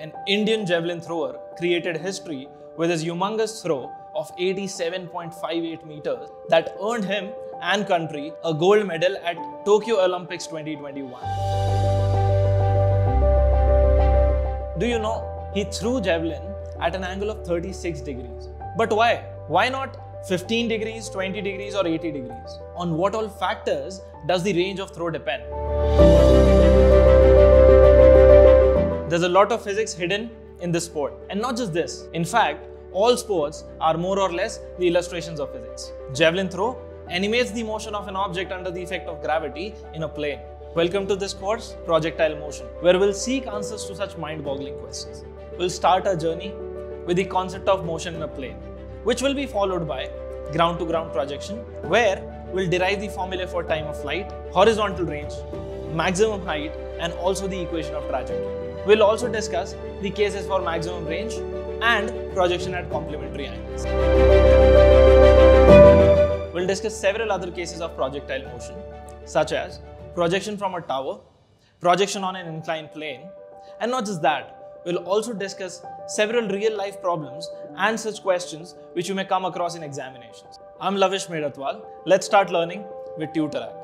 an Indian javelin thrower created history with his humongous throw of 87.58 meters that earned him and country a gold medal at Tokyo Olympics 2021. Do you know he threw javelin at an angle of 36 degrees? But why? Why not 15 degrees, 20 degrees, or 80 degrees? On what all factors does the range of throw depend? There's a lot of physics hidden in this sport. And not just this. In fact, all sports are more or less the illustrations of physics. Javelin throw animates the motion of an object under the effect of gravity in a plane. Welcome to this course, Projectile Motion, where we'll seek answers to such mind boggling questions. We'll start our journey with the concept of motion in a plane, which will be followed by ground to ground projection, where we'll derive the formula for time of flight, horizontal range, maximum height, and also the equation of trajectory. We'll also discuss the cases for maximum range and projection at complementary angles. We'll discuss several other cases of projectile motion, such as projection from a tower, projection on an inclined plane, and not just that, we'll also discuss several real life problems and such questions which you may come across in examinations. I'm Lavish Medatwal. Let's start learning with Tutorac.